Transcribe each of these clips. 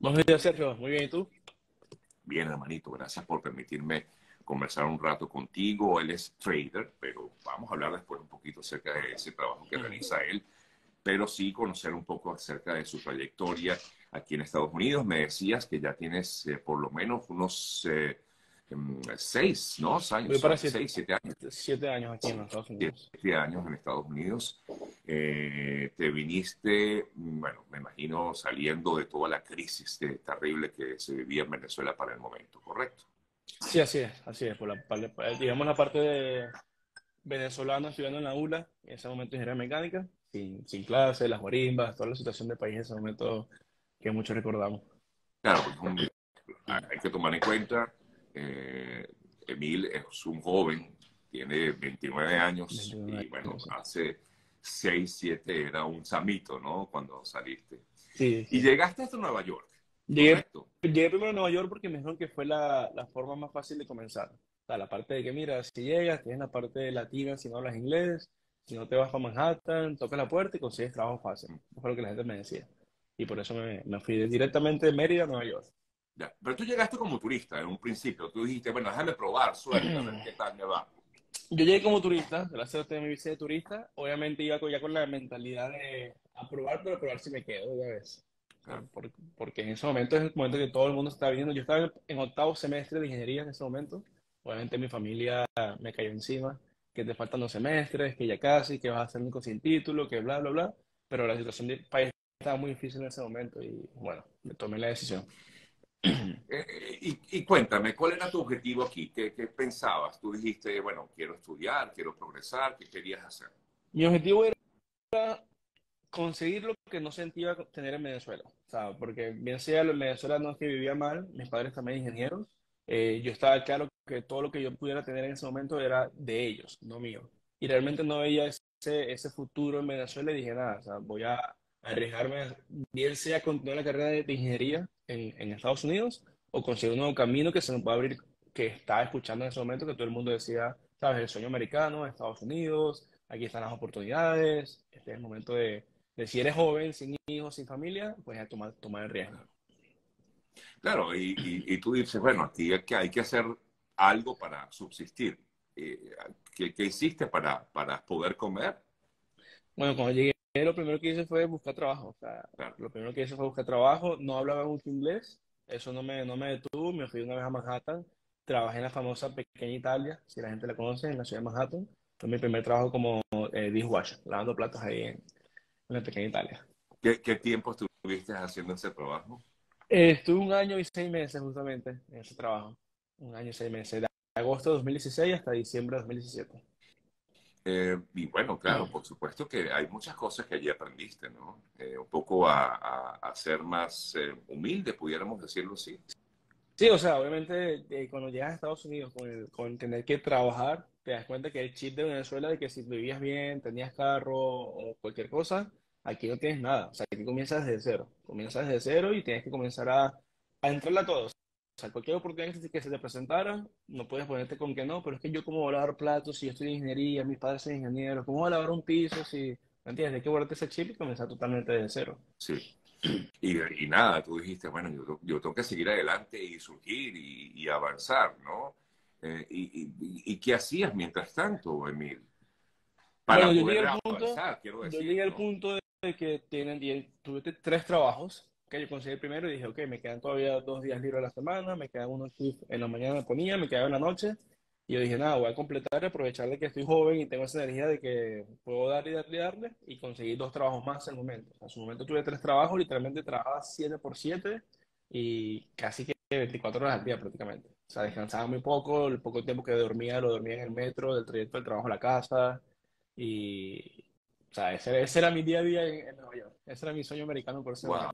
Buenos días, Sergio. Muy bien, ¿y tú? Bien, hermanito, gracias por permitirme conversar un rato contigo. Él es trader, pero vamos a hablar después un poquito acerca de ese trabajo que realiza él, pero sí conocer un poco acerca de su trayectoria aquí en Estados Unidos. Me decías que ya tienes eh, por lo menos unos eh, seis, ¿no? Años, para siete, seis, siete años. Siete años aquí en Estados Unidos. Siete años en Estados Unidos. Eh, te viniste, bueno, me imagino saliendo de toda la crisis terrible que se vivía en Venezuela para el momento, ¿correcto? Sí, así es, así es. Por la, digamos la parte de venezolana estudiando en la ULA, en ese momento ingeniería mecánica, sin, sin clase, las guarimbas, toda la situación del país en ese momento que muchos recordamos. Claro, hay que tomar en cuenta, eh, Emil es un joven, tiene 29 años y bueno, hace 6, 7 era un samito, ¿no? Cuando saliste. Sí, Y llegaste hasta Nueva York. Llegué, llegué, primero a Nueva York porque me dijeron que fue la, la, forma más fácil de comenzar. O sea, la parte de que, mira, si llegas, tienes la parte latina si no hablas inglés, si no te vas para Manhattan, tocas la puerta y consigues trabajo fácil. Eso fue lo que la gente me decía. Y por eso me, me fui directamente de Mérida a Nueva York. Ya. Pero tú llegaste como turista en un principio. Tú dijiste, bueno, déjame probar, suerte, a ver qué tal me va. Yo llegué como turista, gracias a mi visa de turista. Obviamente iba ya con la mentalidad de aprobar, pero probar si me quedo de vez. Porque, porque, en ese momento es el momento que todo el mundo está viendo. Yo estaba en octavo semestre de ingeniería en ese momento. Obviamente mi familia me cayó encima, que te faltan dos semestres, que ya casi, que vas a ser único sin título, que bla, bla, bla. Pero la situación del país estaba muy difícil en ese momento y bueno, me tomé la decisión. Eh, y, cuéntame, ¿cuál era tu objetivo aquí? ¿Qué, ¿Qué, pensabas? Tú dijiste, bueno, quiero estudiar, quiero progresar, ¿qué querías hacer? Mi objetivo era conseguir lo que no sentía tener en Venezuela. Sea, porque bien sea en Venezuela no es que vivía mal, mis padres también ingenieros, eh, yo estaba claro que todo lo que yo pudiera tener en ese momento era de ellos, no mío. Y realmente no veía ese, ese futuro en Venezuela y dije, nada, o sea, voy a arriesgarme, bien sea continuar la carrera de, ingeniería en, en, Estados Unidos o conseguir un nuevo camino que se nos pueda abrir, que estaba escuchando en ese momento, que todo el mundo decía, sabes, el sueño americano, Estados Unidos, aquí están las oportunidades, este es el momento de, de si eres joven, sin hijos, sin familia, pues a tomar, tomar el riesgo. Claro, y, y, tú dices, bueno, aquí hay que, hay que hacer algo para subsistir. Eh, ¿Qué, ¿Qué, hiciste para, para poder comer? Bueno, cuando llegué, lo primero que hice fue buscar trabajo. O sea, lo primero que hice fue buscar trabajo. No hablaba mucho inglés. Eso no me, no me detuvo. Me fui una vez a Manhattan. Trabajé en la famosa Pequeña Italia, si la gente la conoce, en la ciudad de Manhattan. Fue mi primer trabajo como eh, dishwasher, lavando platos ahí en, en la Pequeña Italia. ¿Qué, ¿Qué, tiempo estuviste haciendo ese trabajo? Eh, estuve un año y seis meses justamente en ese trabajo. Un año y seis meses. De agosto de 2016 hasta diciembre de 2017. Eh, y bueno, claro, por supuesto que hay muchas cosas que allí aprendiste, ¿no? Eh, un poco a, a, ser más humilde, pudiéramos decirlo así. Sí, o sea, obviamente cuando llegas a Estados Unidos con, con tener que trabajar, te das cuenta que el chip de Venezuela de que si vivías bien, tenías carro o cualquier cosa, Aquí no tienes nada, o sea, aquí comienzas desde cero, comienzas desde cero y tienes que comenzar a, a entrarle a todos. Sea, cualquier oportunidad que se te presentara, no puedes ponerte con que no, pero es que yo como voy a lavar platos si yo estoy en ingeniería, mis padres son ingenieros, ¿cómo voy a lavar un piso si, ¿me entiendes? Hay que guardarte ese chip y comenzar totalmente desde cero. Sí. Y, y nada, tú dijiste, bueno, yo, yo, tengo que seguir adelante y surgir y, y avanzar, ¿no? Eh, y, y, qué hacías mientras tanto, Emil? Para bueno, yo llegué, al punto, yo llegué al punto de que tienen, tuve tres trabajos que yo conseguí primero y dije, ok, me quedan todavía dos días libres a la semana, me quedan unos shifts en la mañana me ponía, me quedaba en la noche. Y yo dije, nada, voy a completar y aprovechar de que estoy joven y tengo esa energía de que puedo darle y darle y darle y conseguir dos trabajos más en el momento. En su momento tuve tres trabajos, literalmente trabajaba 7 por 7 y casi que 24 horas al día prácticamente. O sea, descansaba muy poco, el poco tiempo que dormía lo dormía en el metro, del trayecto del trabajo a la casa y, o sea, ese, era mi día a día en, Nueva York. Ese era mi sueño americano por ese wow.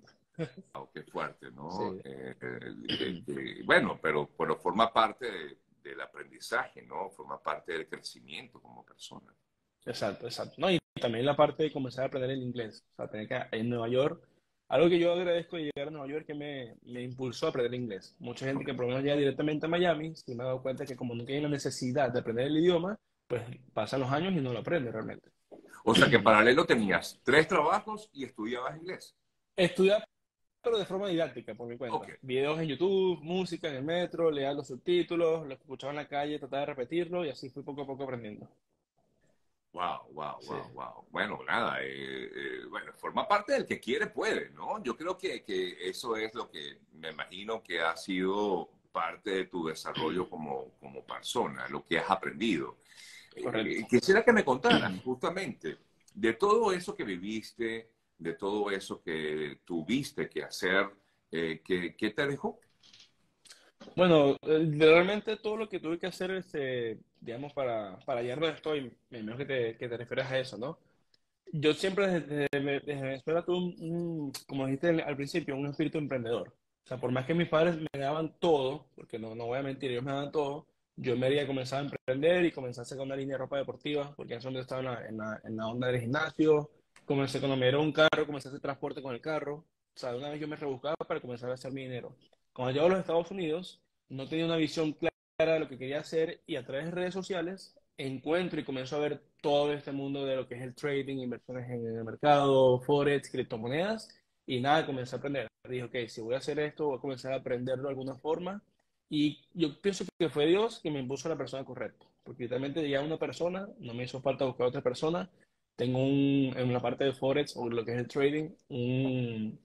Qué fuerte, ¿no? Eh, eh, eh, bueno, pero, pero forma parte del aprendizaje, ¿no? Forma parte del crecimiento como persona. Exacto, exacto. No, y también la parte de comenzar a aprender el inglés. O sea, tener que en Nueva York, algo que yo agradezco de llegar a Nueva York que me, me impulsó a aprender inglés. Mucha gente que por lo menos llega directamente a Miami, sí me ha dado cuenta que como no tiene la necesidad de aprender el idioma, pues pasan los años y no lo aprende realmente. O sea que en paralelo tenías tres trabajos y estudiabas inglés. Estudiaba pero de forma didáctica, por mi cuenta. Videos en YouTube, música en el metro, leer los subtítulos, lo que escuchaba en la calle, tratar de repetirlo y así fui poco a poco aprendiendo. Wow, wow, wow, wow. Bueno, nada, eh, eh, bueno, forma parte del que quiere, puede, ¿no? Yo creo que, que, eso es lo que me imagino que ha sido parte de tu desarrollo como, como persona, lo que has aprendido. Eh, quisiera que me contaras justamente de todo eso que viviste, de todo eso que tuviste que hacer, ¿qué, ¿qué, te dejó? Bueno, realmente todo lo que tuve que hacer, este, digamos, para, para llegar donde estoy, menos que te, que te refieres a eso, ¿no? Yo siempre desde, desde Venezuela tuve como dijiste al principio, un espíritu emprendedor. O sea, por más que mis padres me daban todo, porque no, no voy a mentir, ellos me daban todo, yo me había comenzado a emprender y comencé a hacer una línea de ropa deportiva, porque en ese momento estaba la, en la, en la onda del gimnasio, comencé cuando me dieron un carro, comencé a hacer transporte con el carro, o sea, una vez yo me rebuscaba para comenzar a hacer mi dinero. Cuando llego a los Estados Unidos, no tenía una visión clara de lo que quería hacer y a través de redes sociales encuentro y comienzo a ver todo este mundo de lo que es el trading, inversiones en el mercado, forex, criptomonedas y nada, comencé a aprender. Dije, ok, si voy a hacer esto, voy a comenzar a aprenderlo de alguna forma y yo pienso que fue Dios que me impuso a la persona correcta, porque literalmente ya una persona, no me hizo falta buscar a otra persona, tengo un, en la parte de forex o lo que es el trading, un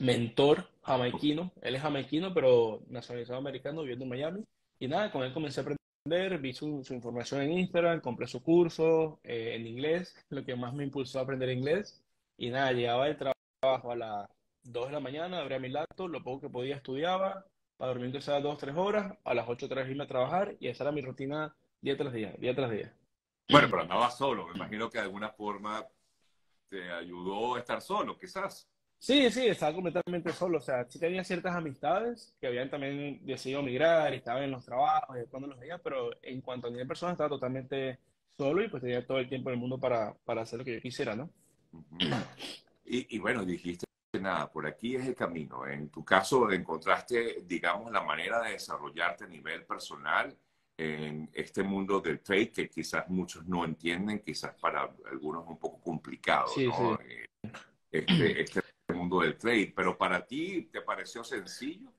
mentor jamaiquino. Él es jamaiquino, pero nacionalizado americano, viviendo en Miami. Y nada, con él comencé a aprender, vi su, información en Instagram, compré su curso eh, en inglés, lo que más me impulsó a aprender inglés. Y nada, llegaba del trabajo a las 2 de la mañana, abría mi laptop, lo poco que podía estudiaba, para dormir que sea 2 3 horas, a las 8 3 irme a trabajar y esa era mi rutina día tras día, día tras día. Bueno, pero andaba solo, me imagino que de alguna forma te ayudó a estar solo, quizás. Sí, sí, estaba completamente solo. O sea, sí tenía ciertas amistades que habían también decidido migrar y estaban en los trabajos y cuando los veía, pero en cuanto a nivel personal estaba totalmente solo y pues tenía todo el tiempo del mundo para, para hacer lo que yo quisiera, ¿no? y, y, bueno, dijiste nada, por aquí es el camino. En tu caso encontraste, digamos, la manera de desarrollarte a nivel personal en este mundo del trade que quizás muchos no entienden, quizás para algunos es un poco complicado, ¿no? Eh, este, este mundo del trade, pero para ti, ¿te pareció sencillo?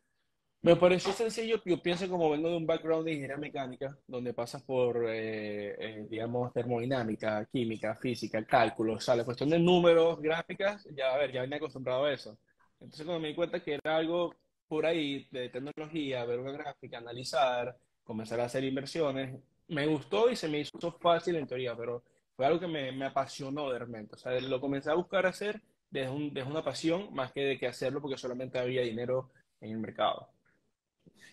Me pareció sencillo, yo pienso como vengo de un background de ingeniería mecánica, donde pasas por, eh, eh, digamos, termodinámica, química, física, cálculo, o sea, la cuestión de números, gráficas, ya, a ver, ya venía acostumbrado a eso. Entonces, cuando me di cuenta que era algo por ahí de tecnología, ver una gráfica, analizar, comenzar a hacer inversiones, me gustó y se me hizo fácil en teoría, pero fue algo que me, me apasionó de repente. O sea, lo comencé a buscar hacer desde, un, desde una pasión más que de que hacerlo porque solamente había dinero en el mercado.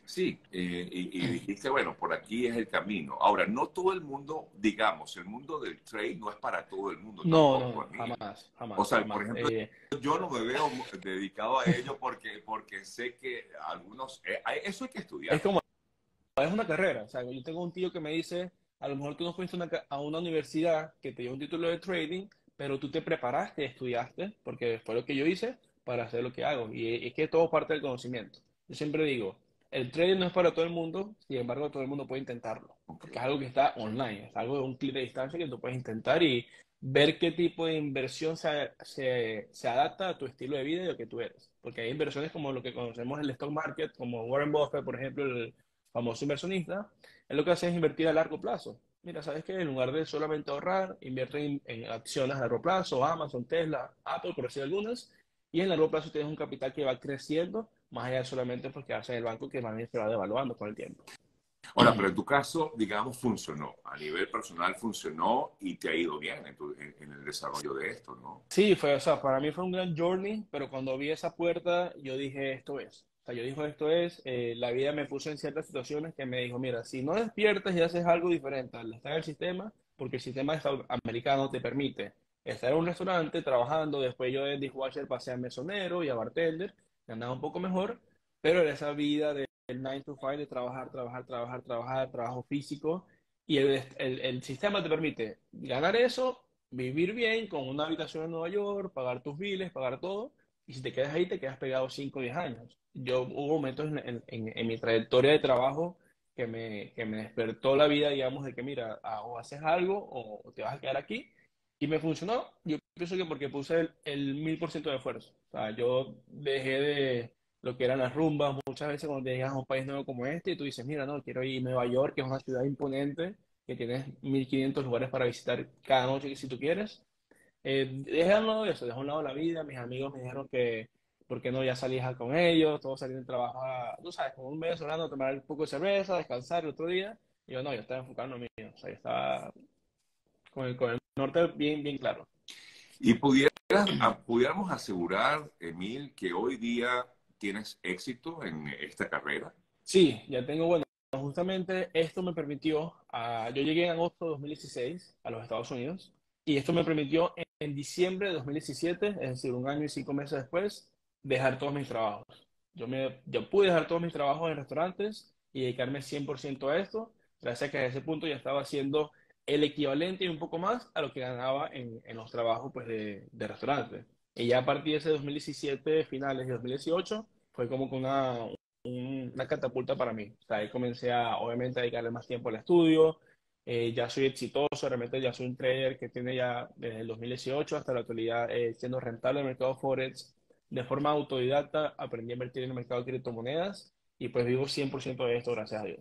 Sí, eh, y, dijiste, bueno, por aquí es el camino. Ahora, no todo el mundo, digamos, el mundo del trade no es para todo el mundo. No, jamás, jamás. O sea, por ejemplo, eh, yo no me veo dedicado a ello porque, porque sé que algunos, eh, eso hay que estudiar. Es como, es una carrera. O sea, yo tengo un tío que me dice, a lo mejor tú no fuiste a una universidad que te dio un título de trading, pero tú te preparaste, estudiaste, porque fue lo que yo hice para hacer lo que hago. Y es que todo parte del conocimiento. Yo siempre digo, el trading no es para todo el mundo, sin embargo, todo el mundo puede intentarlo. Porque es algo que está online, es algo de un clic de distancia que tú puedes intentar y ver qué tipo de inversión se, se, se, adapta a tu estilo de vida y lo que tú eres. Porque hay inversiones como lo que conocemos en el stock market, como Warren Buffett, por ejemplo, el famoso inversionista, él lo que hace es invertir a largo plazo mira, ¿sabes qué? En lugar de solamente ahorrar, invierte en, acciones a largo plazo, Amazon, Tesla, Apple, por decir algunas, y en largo plazo tienes un capital que va creciendo, más allá de solamente porque hace el banco que más se va devaluando con el tiempo. Ahora, pero en tu caso, digamos, funcionó. A nivel personal funcionó y te ha ido bien en, en, el desarrollo de esto, ¿no? Sí, fue, o sea, para mí fue un gran journey, pero cuando vi esa puerta, yo dije, esto es. O sea, yo dijo esto es, eh, la vida me puso en ciertas situaciones que me dijo, mira, si no despiertas y haces algo diferente al estar en el sistema, porque el sistema americano te permite estar en un restaurante trabajando, después yo de dishwasher pasé a mesonero y a bartender, ganaba un poco mejor, pero era esa vida del 9 to 5 de trabajar, trabajar, trabajar, trabajar, trabajo físico, y el, el, el sistema te permite ganar eso, vivir bien con una habitación en Nueva York, pagar tus biles, pagar todo, y si te quedas ahí, te quedas pegado 5 o 10 años yo hubo momentos en, en, mi trayectoria de trabajo que me, que me despertó la vida, digamos, de que mira, ah, o haces algo o te vas a quedar aquí. Y me funcionó. Yo pienso que porque puse el mil por ciento de esfuerzo. O sea, yo dejé de lo que eran las rumbas. Muchas veces cuando llegas a un país nuevo como este y tú dices, mira, no, quiero ir a Nueva York, que es una ciudad imponente, que tienes 1500 lugares para visitar cada noche si tú quieres. Eh, déjalo eso, dejé a un lado la vida. Mis amigos me dijeron que, ¿por qué no ya salías con ellos? Todos salían de trabajo, tú sabes, como un mes hablando, tomar un poco de cerveza, descansar el otro día. Y yo no, yo estaba enfocando en lo mío. O sea, yo estaba con el, con el norte bien, bien claro. Y pudieras, pudiéramos asegurar, Emil, que hoy día tienes éxito en esta carrera? Sí, ya tengo, bueno, justamente esto me permitió, uh, yo llegué en agosto de 2016 a los Estados Unidos y esto me permitió en, diciembre de 2017, es decir, un año y cinco meses después, dejar todos mis trabajos. Yo, me, yo pude dejar todos mis trabajos en restaurantes y dedicarme 100% a esto, gracias a que a ese punto ya estaba haciendo el equivalente y un poco más a lo que ganaba en, en los trabajos pues, de, de restaurante. Y ya a partir de ese 2017, finales de 2018, fue como que una, una catapulta para mí. O sea, ahí comencé a, obviamente, a dedicarle más tiempo al estudio. Eh, ya soy exitoso, realmente ya soy un trader que tiene ya desde el 2018 hasta la actualidad eh, siendo rentable en el mercado Forex. De forma autodidacta aprendí a invertir en el mercado de criptomonedas y pues vivo 100% de esto, gracias a Dios.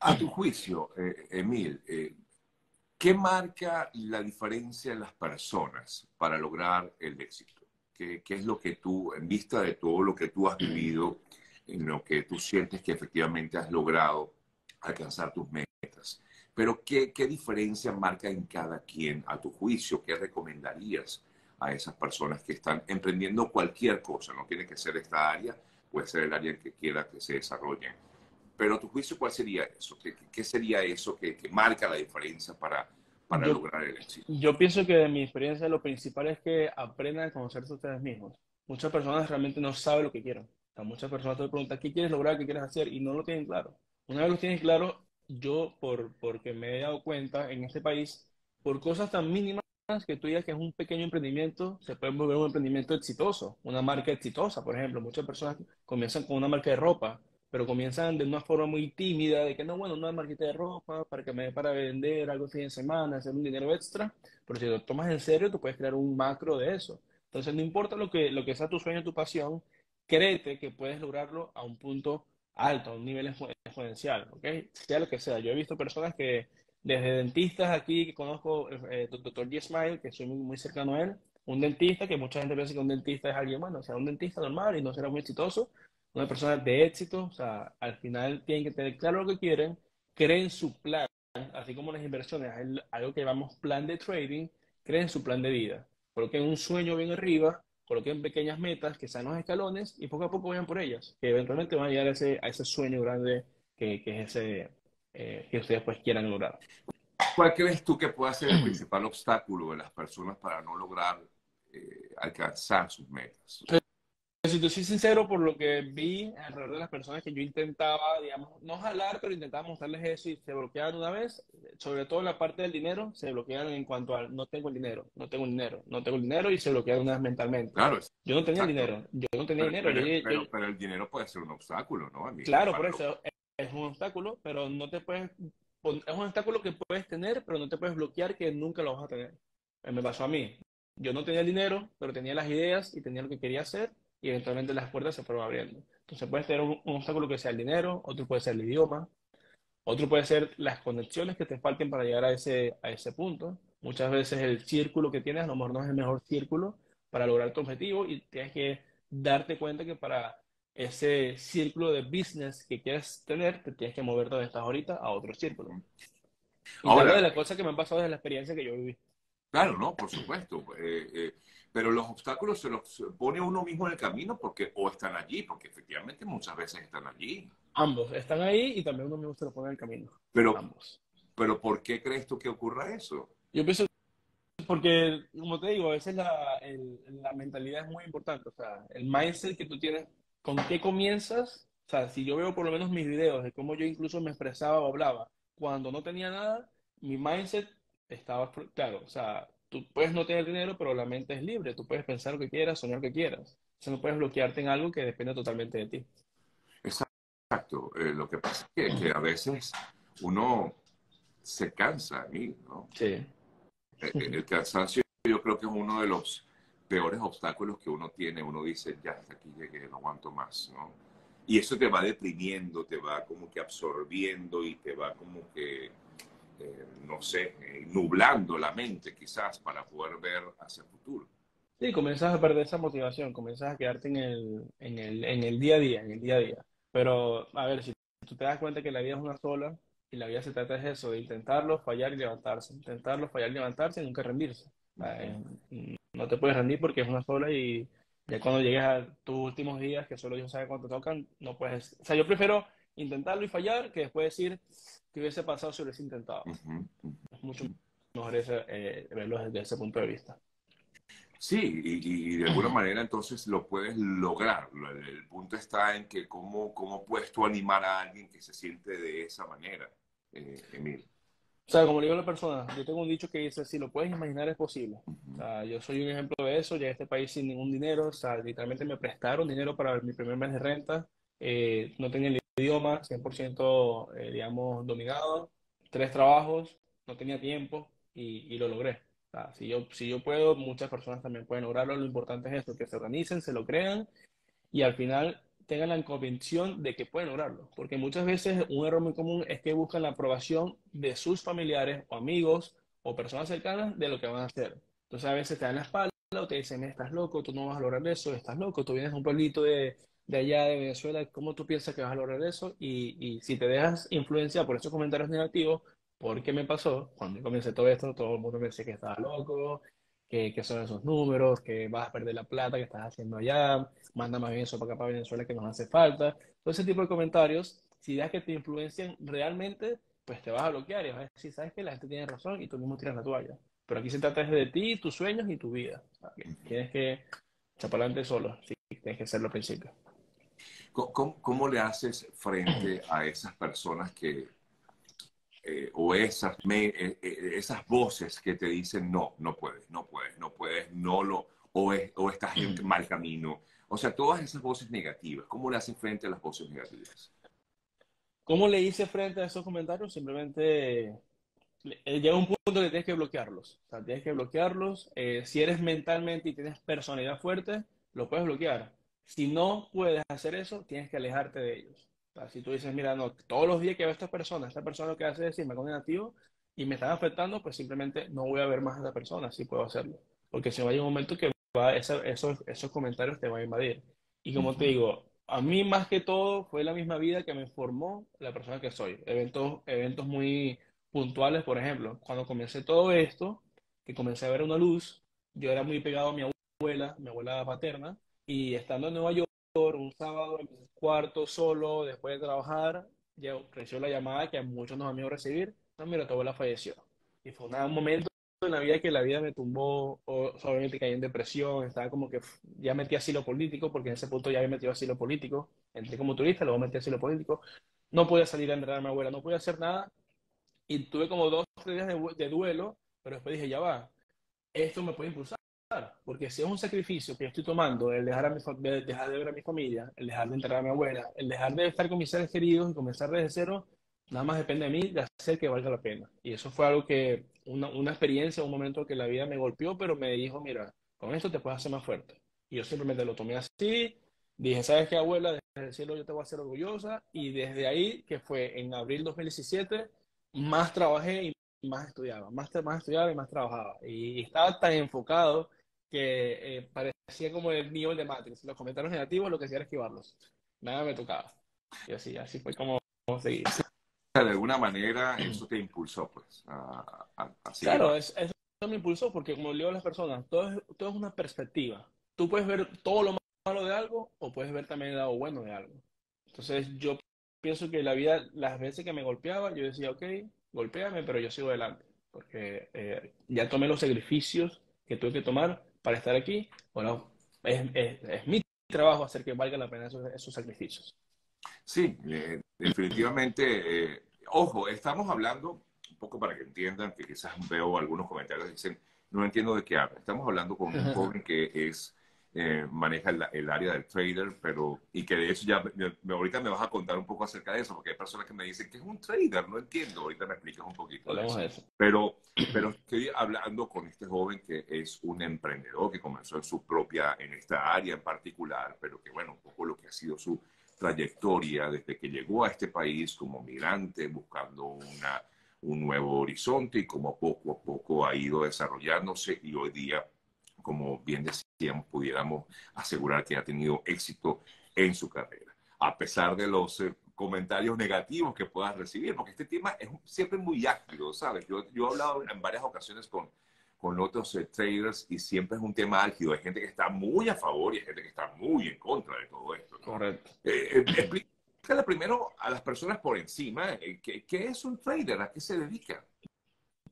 A tu juicio, eh, Emil, ¿qué marca la diferencia en las personas para lograr el éxito? ¿Qué, es lo que tú, en vista de todo lo que tú has vivido, en lo que tú sientes que efectivamente has logrado alcanzar tus metas? Pero ¿qué, qué diferencia marca en cada quien a tu juicio? ¿Qué recomendarías a esas personas que están emprendiendo cualquier cosa? No tiene que ser esta área, puede ser el área en que quiera que se desarrollen. Pero a tu juicio, ¿cuál sería eso? ¿Qué, qué sería eso que, que marca la diferencia para para yo, lograr el éxito? Yo pienso que de mi experiencia lo principal es que aprendan a conocerse ustedes mismos. Muchas personas realmente no saben lo que quieren. O sea, muchas personas te preguntan, ¿qué quieres lograr? ¿Qué quieres hacer? Y no lo tienen claro. Una vez lo tienen claro, yo, por, porque me he dado cuenta en este país, por cosas tan mínimas que tú digas que es un pequeño emprendimiento, se puede volver un emprendimiento exitoso, una marca exitosa, por ejemplo. Muchas personas comienzan con una marca de ropa, pero comienzan de una forma muy tímida, de que no, bueno, una marquita de ropa para que me dé para vender algo fin de semana, hacer un dinero extra, pero si lo tomas en serio, tú puedes crear un macro de eso. Entonces, no importa lo que, lo que sea tu sueño, tu pasión, créete que puedes lograrlo a un punto alto, un nivel exponencial, ¿ok? Sea lo que sea. Yo he visto personas que, desde dentistas aquí, que conozco, eh, doctor G. Smile, que soy muy, muy cercano a él, un dentista, que mucha gente piensa que un dentista es alguien, bueno, o sea, un dentista normal y no será muy exitoso, una persona de éxito, o sea, al final tienen que tener claro lo que quieren, creen su plan, así como las inversiones, algo que llamamos plan de trading, creen su plan de vida, coloquen un sueño bien arriba, coloquen pequeñas metas que sean los escalones y poco a poco vayan por ellas, que eventualmente van a llegar a ese, sueño grande que, es ese eh, ustedes pues quieran lograr. ¿Cuál crees tú que puede ser el principal obstáculo de las personas para no lograr eh, alcanzar sus metas? Si te soy sincero, por lo que vi alrededor de las personas que yo intentaba, digamos, no jalar, pero intentaba mostrarles eso y se bloqueaban una vez, sobre todo la parte del dinero, se bloquearon en cuanto a no tengo el dinero, no tengo el dinero, no tengo el dinero y se bloquearon una vez mentalmente. Claro. Yo no tenía dinero, yo no tenía dinero. Pero, pero, el dinero puede ser un obstáculo, ¿no? claro, por eso es un obstáculo, pero no te puedes, es un obstáculo que puedes tener, pero no te puedes bloquear que nunca lo vas a tener. Me pasó a mí. Yo no tenía el dinero, pero tenía las ideas y tenía lo que quería hacer y eventualmente las puertas se fueron abriendo. Entonces puede ser un, obstáculo que sea el dinero, otro puede ser el idioma, otro puede ser las conexiones que te falten para llegar a ese, a ese punto. Muchas veces el círculo que tienes a lo mejor no es el mejor círculo para lograr tu objetivo y tienes que darte cuenta que para ese círculo de business que quieres tener, te tienes que mover donde estás ahorita a otro círculo. Y Ahora, de las cosas que me han pasado desde la experiencia que yo viví. Claro, no, por supuesto. Eh, eh, pero los obstáculos se los pone uno mismo en el camino porque o están allí, porque efectivamente muchas veces están allí. Ambos, están ahí y también uno mismo se los pone en el camino. Pero, Ambos. pero ¿por qué crees tú que ocurra eso? Yo pienso porque, como te digo, a veces la, la mentalidad es muy importante. O sea, el mindset que tú tienes, ¿con qué comienzas? O sea, si yo veo por lo menos mis videos de cómo yo incluso me expresaba o hablaba, cuando no tenía nada, mi mindset estaba claro. O sea, tú puedes no tener dinero, pero la mente es libre. Tú puedes pensar lo que quieras, soñar lo que quieras. O sea, no puedes bloquearte en algo que depende totalmente de ti. Exacto. Eh, lo que pasa es que, a veces uno se cansa, ¿no? Sí. El cansancio yo creo que es uno de los peores obstáculos que uno tiene. Uno dice, ya, hasta aquí llegué, no aguanto más, ¿no? Y eso te va deprimiendo, te va como que absorbiendo y te va como que, eh, no sé, eh, nublando la mente quizás para poder ver hacia el futuro. Sí, comienzas a perder esa motivación, comienzas a quedarte en el, en el, en el día a día, en el día a día. Pero, a ver, si tú te das cuenta que la vida es una sola y la vida se trata de eso, de intentarlo, fallar y levantarse, intentarlo, fallar y levantarse y nunca rendirse. No te puedes rendir porque es una sola y ya cuando llegues a tus últimos días, que solo Dios sabe cuánto tocan, no puedes. O sea, yo prefiero intentarlo y fallar que después decir que hubiese pasado si hubiese intentado. Es mucho mejor ese, eh, verlo desde ese punto de vista. Sí, y, de alguna manera entonces lo puedes lograr. El, punto está en que cómo, cómo puedes tú animar a alguien que se siente de esa manera, eh, Emil. O sea, como le digo a la persona, yo tengo un dicho que dice, si lo puedes imaginar es posible. O sea, yo soy un ejemplo de eso, ya en este país sin ningún dinero, o sea, literalmente me prestaron dinero para mi primer mes de renta, eh, no tenía el idioma, 100% eh, digamos, dominado, tres trabajos, no tenía tiempo y, y lo logré. O sea, si yo, si yo puedo, muchas personas también pueden lograrlo, lo importante es eso, que se organicen, se lo crean y al final tengan la convicción de que pueden lograrlo. Porque muchas veces un error muy común es que buscan la aprobación de sus familiares o amigos o personas cercanas de lo que van a hacer. Entonces a veces te dan la espalda o te dicen, estás loco, tú no vas a lograr eso, estás loco, tú vienes de un pueblito de, de allá de Venezuela, ¿cómo tú piensas que vas a lograr eso? Y, y si te dejas influenciar por esos comentarios negativos, ¿por qué me pasó? Cuando comencé todo esto, todo el mundo me decía que estaba loco, que, son esos números, que vas a perder la plata que estás haciendo allá, manda más bien eso para acá para Venezuela que nos hace falta. Todo ese tipo de comentarios, si das que te influencian realmente, pues te vas a bloquear y vas a decir, sabes que la gente tiene razón y tú mismo tiras la toalla. Pero aquí se trata de ti, tus sueños y tu vida. tienes que echar para adelante solo, sí, tienes que hacerlo al principio. ¿Cómo, ¿Cómo, le haces frente a esas personas que eh, o esas, eh, eh, esas voces que te dicen no, no puedes, no puedes, no puedes, no lo, o, es, o estás en mm. mal camino. O sea, todas esas voces negativas, ¿cómo le hacen frente a las voces negativas? ¿Cómo le hice frente a esos comentarios? Simplemente llega un punto que tienes que bloquearlos. O sea, tienes que bloquearlos. si eres mentalmente y tienes personalidad fuerte, lo puedes bloquear. Si no puedes hacer eso, tienes que alejarte de ellos si tú dices, mira, no, todos los días que veo a esta persona, esta persona que hace decirme con negativo y me están afectando, pues simplemente no voy a ver más a esa persona, si puedo hacerlo. Porque si no hay un momento que va, esos, esos comentarios te van a invadir. Y como te digo, a mí más que todo fue la misma vida que me formó la persona que soy. Eventos, eventos muy puntuales, por ejemplo, cuando comencé todo esto, que comencé a ver una luz, yo era muy pegado a mi abuela, mi abuela paterna, y estando en Nueva York, un sábado en mi cuarto solo, después de trabajar, yo recibo la llamada que a muchos nos amigos recibir, no, mira, tu abuela falleció. Y fue un momento en la vida que la vida me tumbó, o, obviamente caí en depresión, estaba como que ya metí asilo político, porque en ese punto ya había metido asilo político, entré como turista, luego metí asilo político, no podía salir a enterrar a mi abuela, no podía hacer nada, y tuve como dos tres días de, de duelo, pero después dije, ya va, esto me puede impulsar porque si es un sacrificio que yo estoy tomando, el dejar, a mi, dejar de ver a mi familia, el dejar de enterrar a mi abuela, el dejar de estar con mis seres queridos y comenzar desde cero, nada más depende de mí de hacer que valga la pena. Y eso fue algo que, una, una experiencia, un momento que la vida me golpeó, pero me dijo, mira, con esto te puedes hacer más fuerte. Y yo simplemente lo tomé así, dije, ¿sabes qué, abuela? Desde el cielo yo te voy a hacer orgullosa. Y desde ahí, que fue en abril 2017, más trabajé y más estudiaba, más, más estudiaba y más trabajaba. Y estaba tan enfocado que eh, parecía como el nivel de Matrix. Los comentarios negativos lo que hacía era esquivarlos. Nada me tocaba. Y así, así fue como, seguir. De alguna manera eso te impulsó, pues. claro, eso me impulsó porque como le digo a las personas, todo es, todo es una perspectiva. Tú puedes ver todo lo malo de algo o puedes ver también el lado bueno de algo. Entonces yo pienso que la vida, las veces que me golpeaba, yo decía, ok, golpéame, pero yo sigo adelante. Porque eh, ya tomé los sacrificios que tuve que tomar para estar aquí, bueno, es, es, mi trabajo hacer que valga la pena esos, sacrificios. Sí, eh, definitivamente. Eh, ojo, estamos hablando, un poco para que entiendan, que quizás veo algunos comentarios que dicen, no entiendo de qué habla. Estamos hablando con un joven que es eh, maneja el, área del trader, pero y que de eso ya me, ahorita me vas a contar un poco acerca de eso, porque hay personas que me dicen que es un trader, no entiendo, ahorita me explicas un poquito. eso. Pero, pero estoy hablando con este joven que es un emprendedor que comenzó en su propia, en esta área en particular, pero que bueno, un poco lo que ha sido su trayectoria desde que llegó a este país como migrante, buscando una, un nuevo horizonte y como poco a poco ha ido desarrollándose y hoy día como bien decíamos, pudiéramos asegurar que ha tenido éxito en su carrera, a pesar de los eh, comentarios negativos que puedas recibir, porque este tema es siempre muy ágil, ¿sabes? Yo, yo he hablado en varias ocasiones con, con otros eh, traders y siempre es un tema álgido. Hay gente que está muy a favor y hay gente que está muy en contra de todo esto. Correcto. Eh, explícale primero a las personas por encima, ¿qué, ¿qué es un trader? ¿A qué se dedica?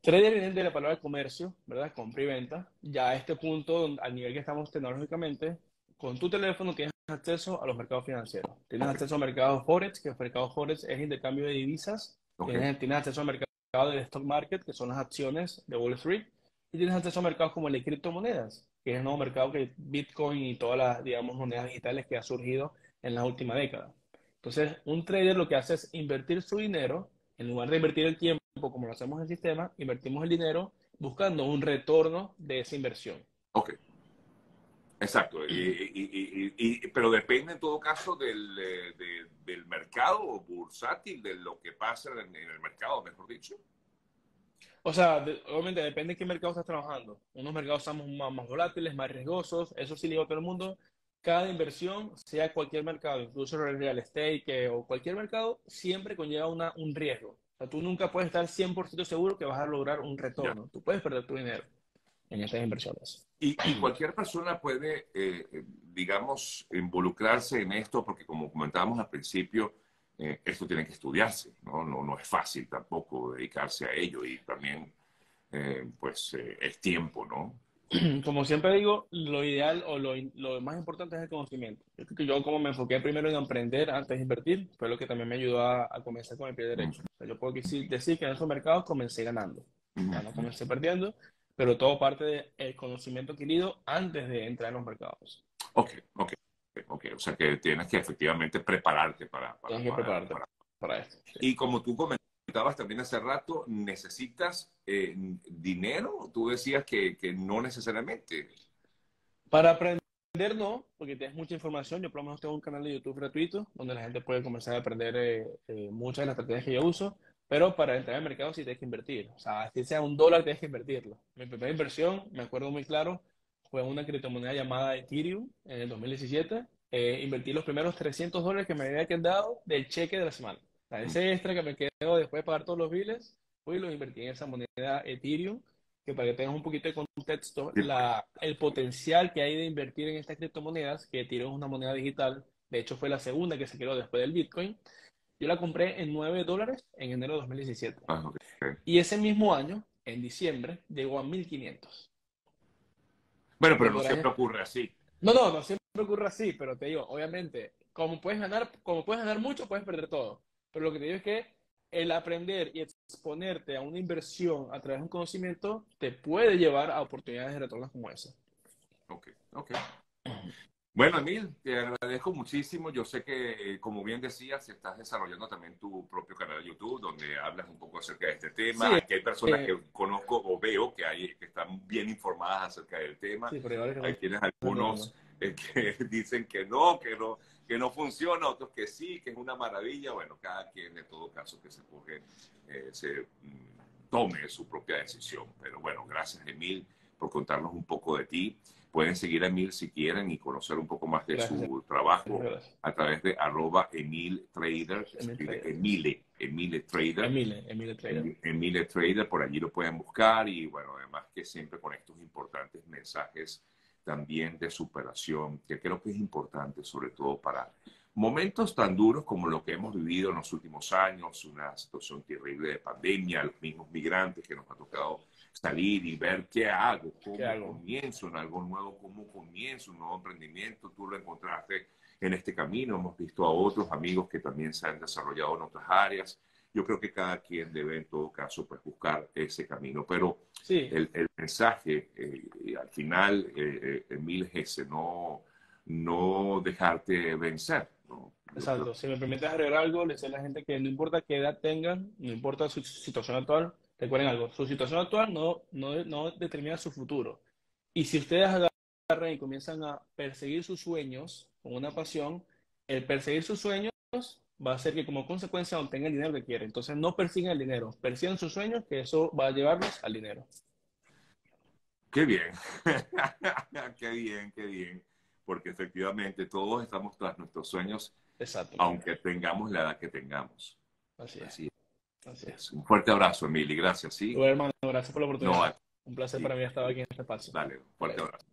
Trader viene de la palabra comercio, ¿verdad? Compra y venta. Ya a este punto, al nivel que estamos tecnológicamente, con tu teléfono tienes acceso a los mercados financieros. Tienes acceso al mercado Forex, que el mercado Forex es intercambio de divisas. Tienes, acceso al mercado del stock market, que son las acciones de Wall Street. Y tienes acceso a mercados como el de criptomonedas, que es el nuevo mercado que Bitcoin y todas las, digamos, monedas digitales que ha surgido en la última década. Entonces, un trader lo que hace es invertir su dinero, en lugar de invertir el tiempo como lo hacemos en el sistema, invertimos el dinero buscando un retorno de esa inversión. Ok. Exacto. Y, pero depende en todo caso del, eh, del mercado bursátil, de lo que pasa en, el mercado, mejor dicho. O sea, obviamente depende de qué mercado estás trabajando. Unos mercados son más, más volátiles, más riesgosos. Eso sí digo a todo el mundo. Cada inversión, sea cualquier mercado, incluso el real estate o cualquier mercado, siempre conlleva una, un riesgo sea, tú nunca puedes estar 100% seguro que vas a lograr un retorno. Tú puedes perder tu dinero en estas inversiones. Y, cualquier persona puede, eh, digamos, involucrarse en esto, porque como comentábamos al principio, eh, esto tiene que estudiarse, ¿no? ¿no? No, es fácil tampoco dedicarse a ello y también, eh, pues, es tiempo, ¿no? como siempre digo, lo ideal o lo, lo, más importante es el conocimiento. Yo creo que yo como me enfoqué primero en aprender antes de invertir, fue lo que también me ayudó a, comenzar con el pie derecho. yo puedo decir, decir, que en esos mercados comencé ganando, no comencé perdiendo, pero todo parte del conocimiento adquirido antes de entrar en los mercados. Ok, ok, ok. O sea que tienes que efectivamente prepararte para, para, tienes que prepararte para, esto. Y como tú comentas, comentabas también hace rato, ¿necesitas eh, dinero? Tú decías que, que, no necesariamente. Para aprender no, porque tienes mucha información. Yo por lo menos tengo un canal de YouTube gratuito donde la gente puede comenzar a aprender eh, eh, muchas de las estrategias que yo uso. Pero para entrar al mercado sí tienes que invertir. O sea, si sea un dólar, tienes que invertirlo. Mi primera inversión, me acuerdo muy claro, fue una criptomoneda llamada Ethereum en el 2017. invertí los primeros 300 dólares que me había quedado del cheque de la semana ese extra que me quedó después de pagar todos los biles, fui lo invertí en esa moneda Ethereum, que para que tengas un poquito de contexto, la, el potencial que hay de invertir en estas criptomonedas, que Ethereum es una moneda digital, de hecho fue la segunda que se quedó después del Bitcoin, yo la compré en 9 dólares en enero de 2017. Ah, y ese mismo año, en diciembre, llegó a 1500. Bueno, pero no siempre ocurre así. No, no, no siempre ocurre así, pero te digo, obviamente, como puedes ganar, como puedes ganar mucho, puedes perder todo. Pero lo que te digo es que el aprender y exponerte a una inversión a través de un conocimiento te puede llevar a oportunidades de retorno como esa. Ok, ok. Bueno, Emil, te agradezco muchísimo. Yo sé que, eh, como bien decías, estás desarrollando también tu propio canal de YouTube donde hablas un poco acerca de este tema. que hay personas que conozco o veo que, hay, que están bien informadas acerca del tema. Sí, hay, tienes algunos eh, que dicen que no, que no, que no funciona, otros que sí, que es una maravilla. Bueno, cada quien en todo caso que se coge, eh, se mm, tome su propia decisión. Pero bueno, gracias Emil por contarnos un poco de ti. Pueden seguir a Emil si quieren y conocer un poco más de su trabajo a través de arroba Emil Trader, Emile, Emile Trader. Emile, Emile Trader. Emile Trader, por allí lo pueden buscar y bueno, además que siempre con estos importantes mensajes también de superación, que creo que es importante, sobre todo para momentos tan duros como lo que hemos vivido en los últimos años, una situación terrible de pandemia, los mismos migrantes que nos ha tocado salir y ver qué hago, cómo comienzo en algo nuevo, cómo comienzo un nuevo emprendimiento. Tú lo encontraste en este camino, hemos visto a otros amigos que también se han desarrollado en otras áreas yo creo que cada quien debe en todo caso pues buscar ese camino. Pero sí. el, el, mensaje eh, al final, eh, Emil, es ese, no, no dejarte vencer. ¿no? Exacto. Si me permites agregar algo, le decía a la gente que no importa qué edad tengan, no importa su situación actual, recuerden algo, su situación actual no, no, no determina su futuro. Y si ustedes agarran y comienzan a perseguir sus sueños con una pasión, el perseguir sus sueños va a hacer que como consecuencia obtengan el dinero que quieren. Entonces no persigan el dinero, persigan sus sueños, que eso va a llevarlos al dinero. Qué bien, qué bien, qué bien, porque efectivamente todos estamos tras nuestros sueños, aunque tengamos la edad que tengamos. Así es. Así es. Así es. Un fuerte abrazo, Emily, gracias. ¿sí? Hermano, gracias por la oportunidad. No, Un placer sí. para mí estar aquí en este espacio. Dale, un fuerte abrazo.